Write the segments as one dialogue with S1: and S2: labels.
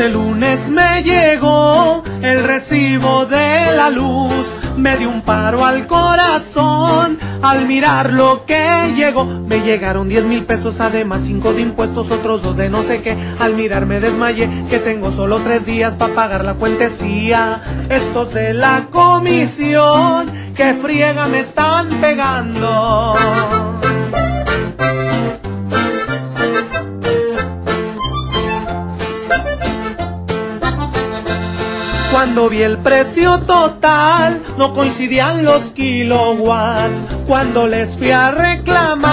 S1: Este lunes me llegó el recibo de la luz, me dio un paro al corazón al mirar lo que llegó. Me llegaron 10 mil pesos, además 5 de impuestos, otros dos de no sé qué. Al mirar me desmayé, que tengo solo 3 días para pagar la cuentecía. Estos de la comisión, que friega me están pegando. Cuando vi el precio total, no coincidían los kilowatts. Cuando les fui a reclamar,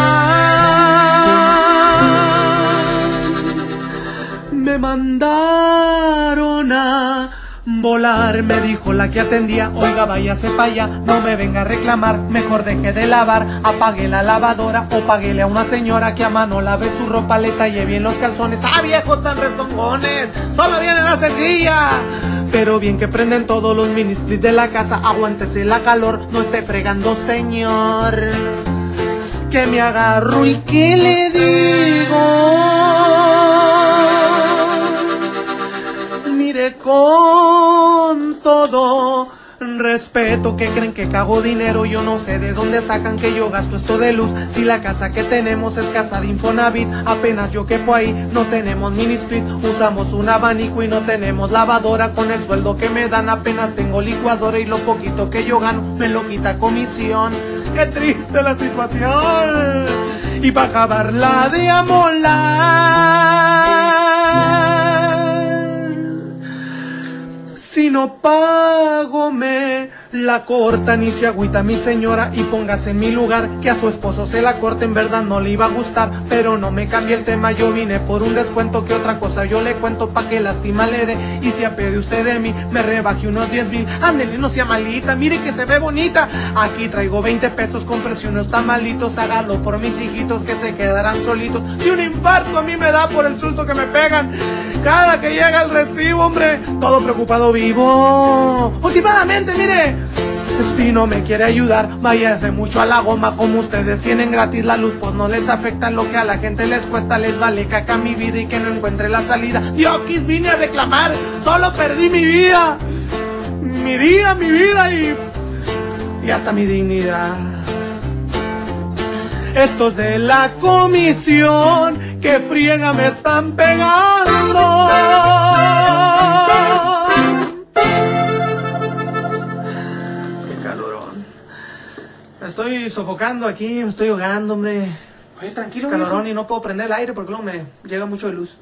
S1: me mandaron a volar. Me dijo la que atendía, oiga, váyase para allá, no me venga a reclamar. Mejor deje de lavar, apague la lavadora o paguele a una señora que a mano lave su ropa, le talle bien los calzones. ¡Ah, viejos tan rezongones! ¡Solo viene la cerrilla! Pero bien que prenden todos los mini splits de la casa. Aguántese la calor, no esté fregando, señor. Que me agarro y que le digo. Mire con todo respeto que creen que cago dinero yo no sé de dónde sacan que yo gasto esto de luz. Si la casa que tenemos es casa de Infonavit apenas yo quepo ahí no tenemos mini split. Usamos un abanico y no tenemos lavadora con el sueldo que me dan apenas tengo licuadora y lo poquito que yo gano me lo quita comisión. Qué triste la situación. Y para acabarla de amolar si no pago me la cortan y se agüita mi señora y póngase en mi lugar que a su esposo se la corte en verdad no le iba a gustar pero no me cambie el tema yo vine por un descuento que otra cosa yo le cuento pa' que lástima le dé y si apede usted de mí me rebaje unos 10 mil ándele no sea malita mire que se ve bonita aquí traigo 20 pesos con unos tamalitos hágalo por mis hijitos que se quedarán solitos si un infarto a mí me da por el susto que me pegan cada que llega el recibo hombre todo preocupado vivo últimamente mire si no me quiere ayudar, váyase mucho a la goma. Como ustedes tienen gratis la luz, pues no les afecta lo que a la gente les cuesta. Les vale caca mi vida y que no encuentre la salida. Diokis, vine a reclamar, solo perdí mi vida. Mi día, mi vida y. y hasta mi dignidad. Estos de la comisión que friega me están pegando. Estoy sofocando aquí, me estoy ahogando, hombre.
S2: Oye, tranquilo,
S1: Calorón y no puedo prender el aire porque luego me llega mucho de luz.